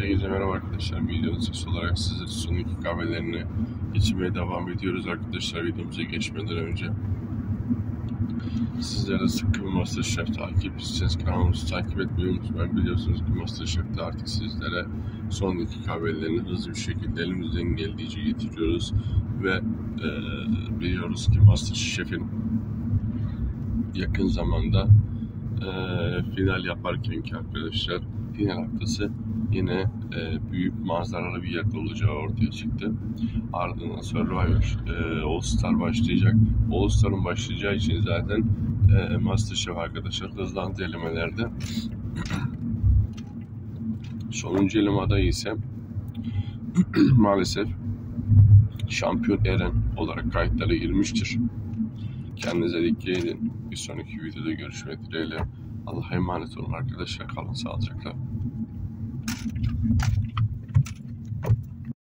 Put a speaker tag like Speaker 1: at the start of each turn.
Speaker 1: Herkese merhaba arkadaşlar. Videonun sesi olarak sizlere son iki kahvelerini içmeye devam ediyoruz arkadaşlar. Videomuza geçmeden önce sizlere sıkı bir Masterchef takipçisiniz. Kanalımızı takip etmeyi unutmayın. Biliyorsunuz ki Masterchef'te artık sizlere son iki kahvelerini hızlı bir şekilde elimizden geldiğince getiriyoruz. Ve e, biliyoruz ki Masterchef'in yakın zamanda e, final yaparken ki arkadaşlar final haftası yine e, büyük manzaralı bir yerde olacağı ortaya çıktı. Ardından Survivor e, All Star başlayacak. All Star'ın başlayacağı için zaten e, Masterchef arkadaşlar hızlandı elemelerde. Sonuncu eleme adayı ise maalesef şampiyon Eren olarak kayıtlara girmiştir. Kendinize dikkat edin. Bir sonraki videoda görüşmek dileğiyle. Allah'a emanet olun arkadaşlar. Kalın sağlıcakla.